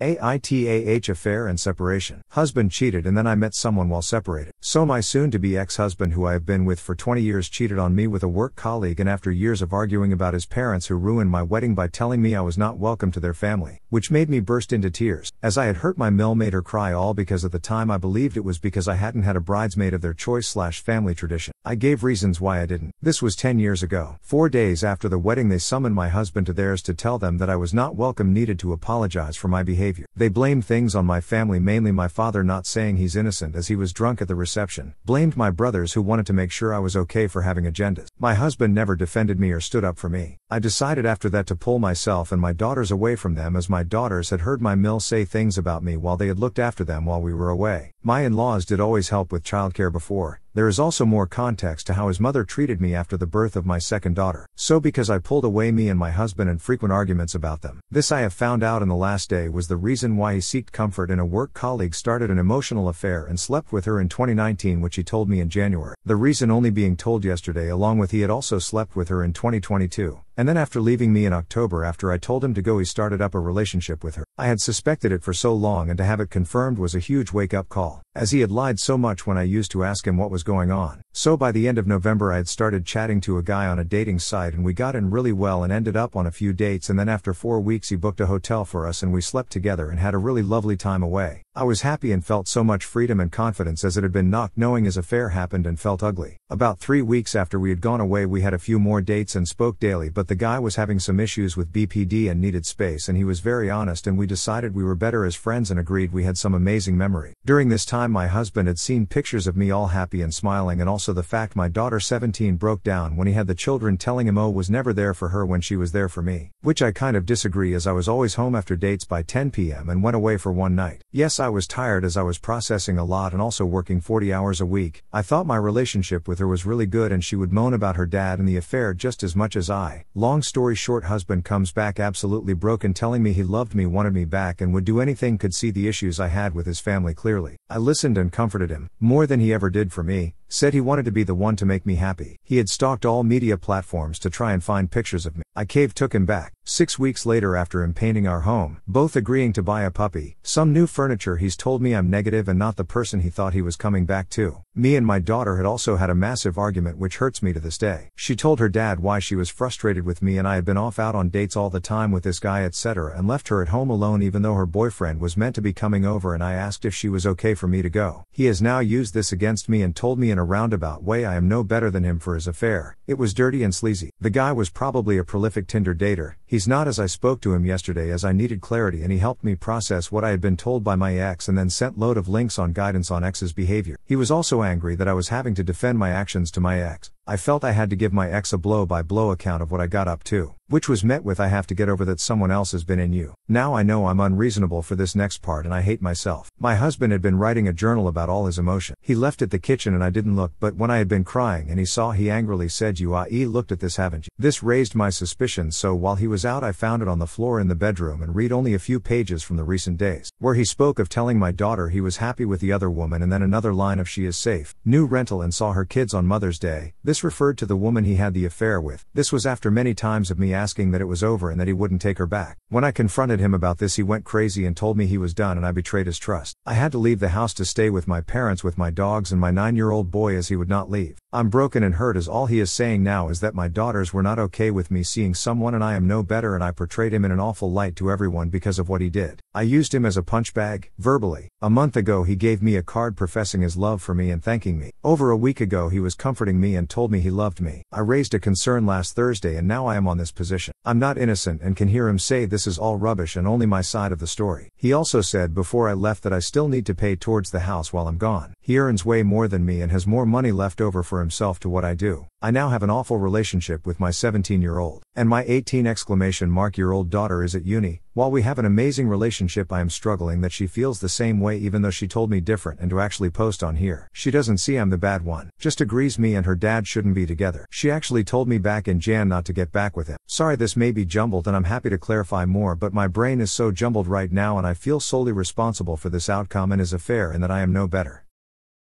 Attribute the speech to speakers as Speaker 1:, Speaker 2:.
Speaker 1: AITAH affair and separation. Husband cheated and then I met someone while separated. So my soon to be ex husband, who I have been with for 20 years, cheated on me with a work colleague, and after years of arguing about his parents, who ruined my wedding by telling me I was not welcome to their family, which made me burst into tears, as I had hurt my mill, made her cry, all because at the time I believed it was because I hadn't had a bridesmaid of their choice slash family tradition. I gave reasons why I didn't. This was 10 years ago. Four days after the wedding, they summoned my husband to theirs to tell them that I was not welcome, needed to apologize for my behavior. They blamed things on my family, mainly my father not saying he's innocent as he was drunk at the reception, blamed my brothers who wanted to make sure I was okay for having agendas. My husband never defended me or stood up for me. I decided after that to pull myself and my daughters away from them as my daughters had heard my mill say things about me while they had looked after them while we were away. My in laws did always help with childcare before, there is also more context to how his mother treated me after the birth of my second daughter. So, because I pulled away me and my husband and frequent arguments about them. This I have found out in the last day was the reason why he sought comfort in a work colleague started an emotional affair and slept with her in 2019, which he told me in January. The reason only being told yesterday, along with he had also slept with her in 2022. And then after leaving me in October after I told him to go, he started up a relationship with her. I had suspected it for so long and to have it confirmed was a huge wake up call, as he had lied so much when I used to ask him what was going on. So by the end of November, I had started chatting to a guy on a dating site and we got in really well and ended up on a few dates. And then after four weeks, he booked a hotel for us and we slept together and had a really lovely time away. I was happy and felt so much freedom and confidence as it had been knocked knowing his affair happened and felt ugly. About three weeks after we had gone away, we had a few more dates and spoke daily, but the guy was having some issues with BPD and needed space, and he was very honest, and we decided we were better as friends and agreed we had some amazing memory. During this time, my husband had seen pictures of me all happy and smiling, and also the fact my daughter 17 broke down when he had the children telling him O was never there for her when she was there for me, which I kind of disagree as I was always home after dates by 10 p.m. and went away for one night. Yes, I was tired as I was processing a lot and also working 40 hours a week. I thought my relationship with her was really good and she would moan about her dad and the affair just as much as I. Long story short, husband comes back absolutely broken, telling me he loved me, wanted me back, and would do anything, could see the issues I had with his family clearly. I listened and comforted him, more than he ever did for me, said he wanted to be the one to make me happy. He had stalked all media platforms to try and find pictures of me. I caved, took him back. Six weeks later, after him painting our home, both agreeing to buy a puppy, some new furniture, he's told me I'm negative and not the person he thought he was coming back to. Me and my daughter had also had a massive argument which hurts me to this day. She told her dad why she was frustrated with me and I had been off out on dates all the time with this guy etc and left her at home alone even though her boyfriend was meant to be coming over and I asked if she was okay for me to go. He has now used this against me and told me in a roundabout way I am no better than him for his affair. It was dirty and sleazy. The guy was probably a prolific Tinder dater. He's not as I spoke to him yesterday as I needed clarity and he helped me process what I had been told by my ex and then sent load of links on guidance on ex's behavior. He was also angry that I was having to defend my actions to my ex. I felt I had to give my ex a blow by blow account of what I got up to, which was met with I have to get over that someone else has been in you. Now I know I'm unreasonable for this next part and I hate myself. My husband had been writing a journal about all his emotion. He left at the kitchen and I didn't look, but when I had been crying and he saw, he angrily said, You ah, i.e. looked at this, haven't you? This raised my suspicions, so while he was out, I found it on the floor in the bedroom and read only a few pages from the recent days, where he spoke of telling my daughter he was happy with the other woman and then another line of she is safe, new rental, and saw her kids on Mother's Day. This referred to the woman he had the affair with. This was after many times of me asking that it was over and that he wouldn't take her back. When I confronted him about this, he went crazy and told me he was done and I betrayed his trust. I had to leave the house to stay with my parents with my dogs and my nine year old boy as he would not leave. I'm broken and hurt as all he is saying now is that my daughters were not okay with me seeing someone and I am no better and I portrayed him in an awful light to everyone because of what he did. I used him as a punch bag, verbally. A month ago he gave me a card professing his love for me and thanking me. Over a week ago he was comforting me and told me he loved me. I raised a concern last Thursday and now I am on this position. I'm not innocent and can hear him say this is all rubbish and only my side of the story. He also said before I left that I still need to pay towards the house while I'm gone. He earns way more than me and has more money left over himself to what I do. I now have an awful relationship with my 17 year old, and my 18 exclamation mark year old daughter is at uni. While we have an amazing relationship, I am struggling that she feels the same way even though she told me different and to actually post on here. She doesn't see I'm the bad one, just agrees me and her dad shouldn't be together. She actually told me back in Jan not to get back with him. Sorry this may be jumbled and I'm happy to clarify more, but my brain is so jumbled right now and I feel solely responsible for this outcome and his affair and that I am no better.